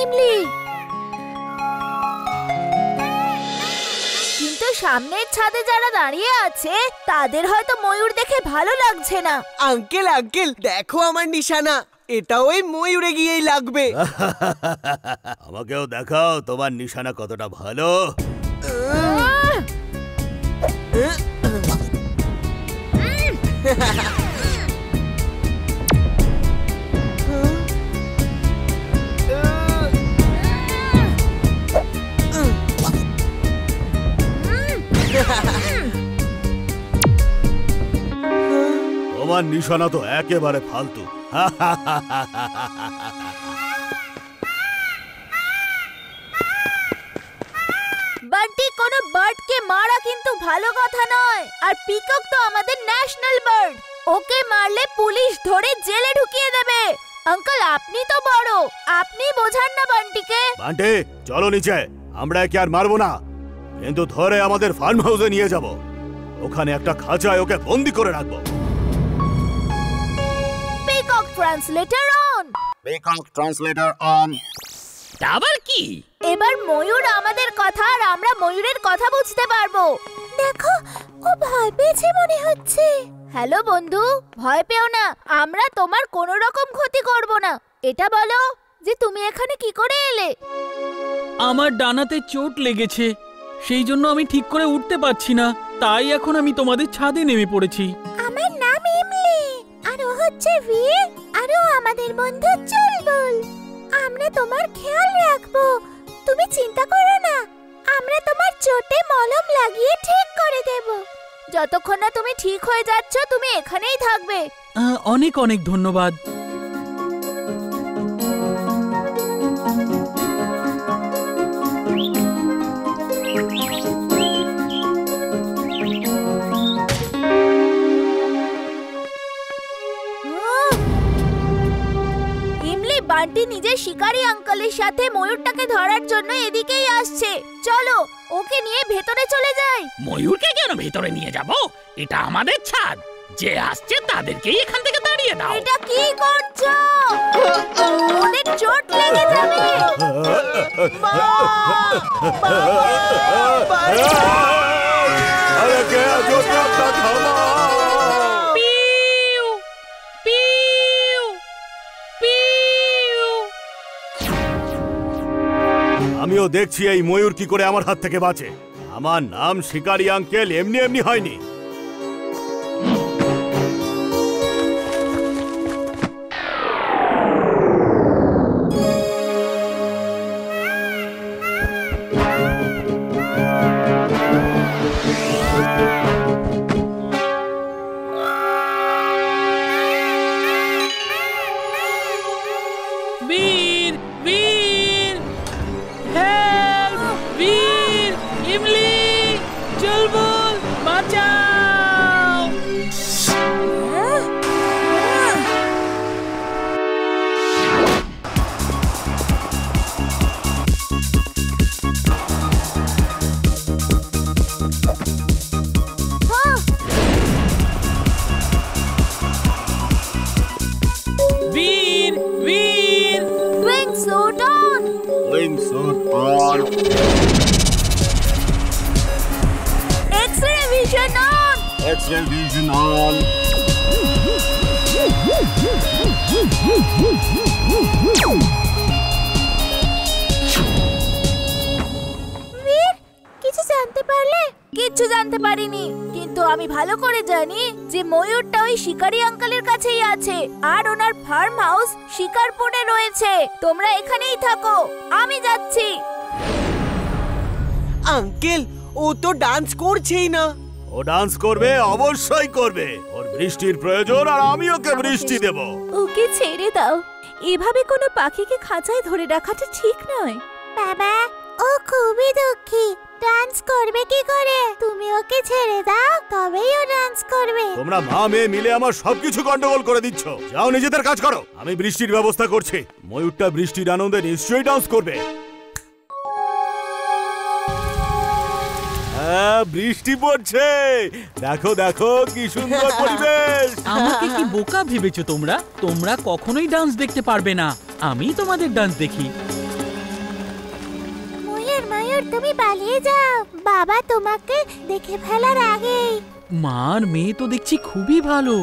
হ্যাঁ ইমলি কিন্তু সামনের ছাদে যারা দাঁড়িয়ে আছে তাদের হয়তো ময়ূর দেখে ভালো লাগছে না। আঙ্কেল আঙ্কেল দেখো আমার নিশানা। এটা ওই ময়ূরে গিয়েই লাগবে। আমাকেও দেখাও তোমার নিশানা কতটা ভালো। আহ! তো একেবারে ফালতু। বান্টি কোনো বার্ডকে মারা কিন্তু ভালো কথা নয়। আর পিকক তো আমাদের ন্যাশনাল বার্ড। ওকে মারলে পুলিশ ধরে জেলে ঢুকিয়ে দেবে। আঙ্কেল আপনি তো বড়। আপনি বোঝান না বান্টিকে। বান্টে চলো নিচে। আমরা একে আর মারবো না। কিন্তু ধরে আমাদের ফার্ম হাউসে নিয়ে যাব। ওখানে একটা খাঁচায় ওকে বন্দি করে রাখব। Translator on peacock translator on আবার কি? এবার ময়ূর আমাদের কথা আর আমরা ময়ূরের কথা বুঝতে পারব। দেখো ও ভয় পেয়েছে মনে হচ্ছে। হ্যালো বন্ধু ভয় পেও না আমরা তোমার কোনো রকম ক্ষতি করব না। এটা বলো যে তুমি এখানে কি করে এলে? আমার ডানাতে চোট লেগেছে সেই জন্য আমি ঠিক করে উঠতে পারছি না তাই এখন আমি তোমাদের ছাদে নেমে পড়েছি। আমার নাম ইমলি আর ও হচ্ছে বীর আর আমাদের বন্ধু চুলবুল। আমরা তোমার খেয়াল রাখব। তুমি চিন্তা করো না। আমরা তোমার চোটে মলম লাগিয়ে ঠিক করে দেব। যতক্ষণ না তুমি ঠিক হয়ে যাচ্ছ, তুমি এখানেই থাকবে। অনেক অনেক ধন্যবাদ। ইমলি নিজের শিকারী আঙ্কলের সাথে ময়ূরটাকে ধরার জন্য এদিকেই আসছে। চলো ওকে নিয়ে ভেতরে চলে যাই। ময়ূরকে কেন ভেতরে নিয়ে যাব? এটা আমাদের ছাদ। যে আসছে তাদেরকেই এখান থেকে দাঁড়িয়ে দাও। এটা কি করছ? ওদের চোট লেগে যাবে। আরে কে আছো? ট্রাকটা আমিও দেখছি এই ময়ূর কি করে আমার হাত থেকে বাঁচে। আমার নাম শিকারি আঙ্কেল, এমনি এমনি হয়নি। X-ray vision on! বীর কিছু জানতে পারলে? কিচ্ছু জানতে পারিনি। কিন্তু আমি ভালো করে জানি যে ময়ূরটা ওই শিকারি আঙ্কেলের কাছেই আছে আর ওনার ফার্ম হাউস শিকারপুরে রয়েছে। তোমরা এখানেই থাকো। আমি যাচ্ছি। আঙ্কেল ও তো ডান্স করছেই না। ও ডান্স করবে অবশ্যই করবে। ওর বৃষ্টির প্রয়োজন আর আমি ওকে বৃষ্টি দেব। ওকে ছেড়ে দাও। এভাবে কোনো পাখিকে খাঁচায় ধরে রাখাটা ঠিক নয়। বাবা ও খুবই দুঃখী। ডান্স করবে কি করে? তুমি ওকে ছেড়ে দাও তবেই ও ডান্স করবে। তোমরা মা মেয়ে মিলে আমার সবকিছু গন্ডগোল করে দিচ্ছ। যাও নিজেদের কাজ করো। আমি বৃষ্টির ব্যবস্থা করছি। ময়ূরটা বৃষ্টির আনন্দে নিশ্চয়ই ডান্স করবে। আহ, বৃষ্টি পড়ছে। দেখো দেখো কি সুন্দর পরিবেশ। আমাকে কি বোকা ভেবেছো তোমরা? তোমরা কখনোই ডান্স দেখতে পারবে না। আমি তোমাদের ডান্স দেখি। ময়ূর ময়ূর তুমি পালিয়ে যাও। বাবা তোমাকে দেখে ফেলার আগেই মার মেয়ে তো দেখছি খুবই ভালো।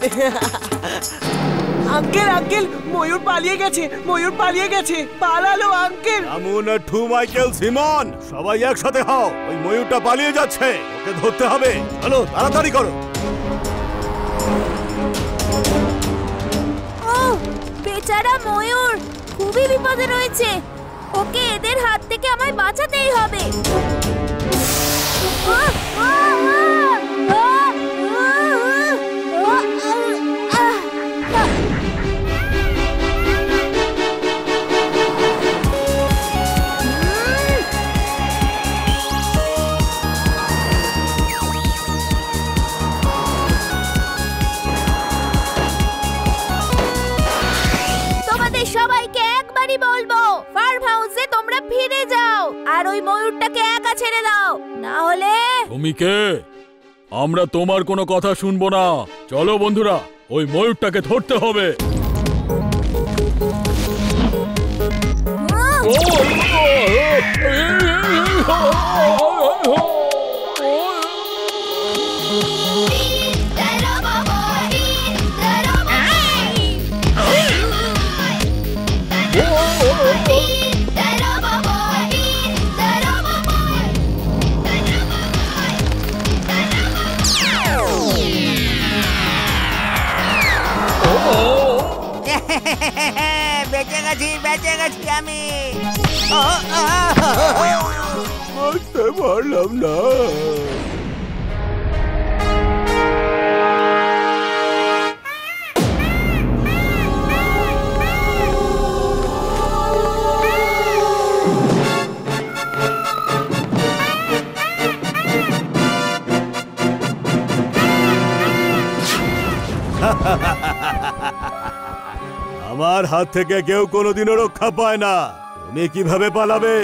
আঙ্কেল আঙ্কেল ময়ূর পালিয়ে গেছে ময়ূর পালিয়ে গেছে পালালো আঙ্কেল আমুন টু মাইকেল সিমন সবাই একসাথে হও ওই ময়ূরটা পালিয়ে যাচ্ছে ওকে ধরতে হবে চলো তাড়াতাড়ি করো ও বেচারা ময়ূর খুবই বিপদে রয়েছে ওকে এদের হাত থেকে আমায় বাঁচাতেই হবে আহ! আহ! আহ! ওই ময়ূরটাকে একা ছেড়ে দাও না হলে তুমি কে আমরা তোমার কোনো কথা শুনব না চলো বন্ধুরা ওই ময়ূরটাকে ধরতে হবে বেঁচে বেঁচে গেছি আমি বুঝতে পারলাম না আমার হাত থেকে কেউ কোনোদিনও রক্ষা পায় না। তুমি কীভাবে পালাবে?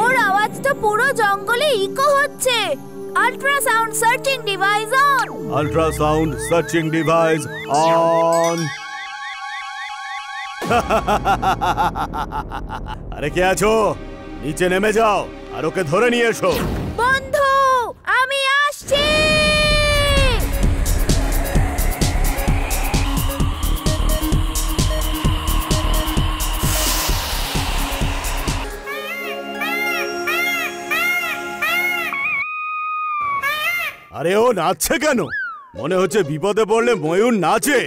ওর আওয়াজ তো পুরো জঙ্গলে ইকো হচ্ছে। Ultrasound searching device on ultrasound searching device on আরে কে আছো? নিচে নেমে যাও আর ওকে ধরে নিয়ে এসো। বন্ধু আমি আসছি! আরে ও নাচছে কেন? মনে হচ্ছে বিপদে পড়লে ময়ূর নাচে।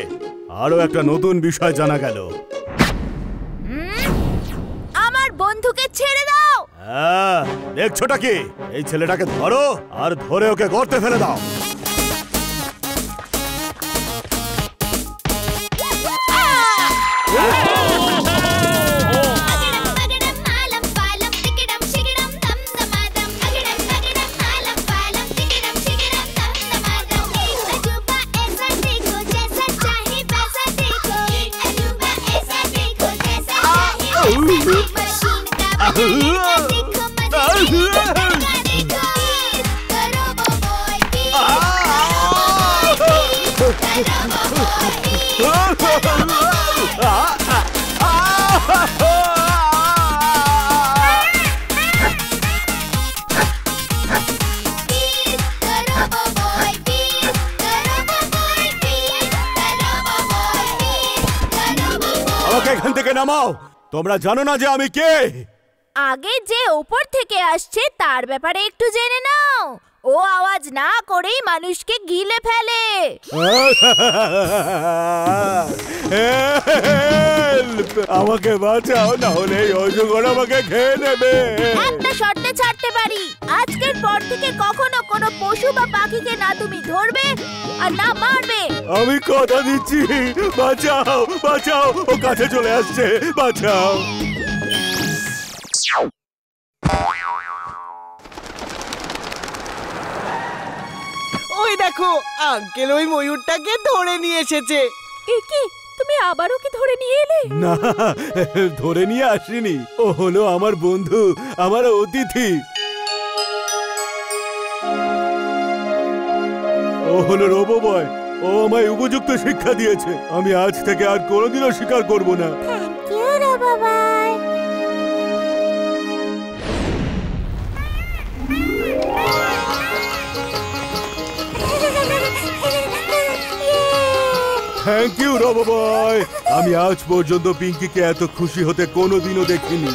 আরও একটা নতুন বিষয় জানা গেল। আমার বন্ধুকে ছেড়ে দাও! হ্যাঁ দেখছোটা কি? এই ছেলেটাকে ধরো আর ধরে ওকে গর্তে ফেলে দাও। এখান থেকে নামাও। তোমরা জানো না যে আমি কে। আগে যে ওপর থেকে আসছে তার ব্যাপারে একটু জেনে নাও। ও আওয়াজ না করেই মানুষকে গিলে ফেলে। আমাকে বাঁচাও না হলে এই অজগর আমাকে খেয়ে নেবে। একটা শর্তে ছাড়তে পারি? আজকের পর থেকে কখনো কোনো পশু বা পাখিকে না তুমি ধরবে আর না মারবে। আমি কথা দিচ্ছি। বাঁচাও বাঁচাও ও কাছে চলে আসছে। বাঁচাও। ওই দেখো আঙ্কেল ওই ময়ূরটাকে ধরে নিয়ে এসেছে। এ কি? তুমি তুমি আবারও কি ধরে নিয়ে এলে? না ধরে নিয়ে আসিনি। ও হলো আমার বন্ধু আমার অতিথি। ও হলো রোবো বয় ও আমায় উপযুক্ত শিক্ষা দিয়েছে। আমি আজ থেকে আর কোনোদিনও স্বীকার করব না। থ্যাংক ইউ রবা বয় আমি আজ পর্যন্ত পিঙ্কিকে এত খুশি হতে কোনোদিনও দেখিনি।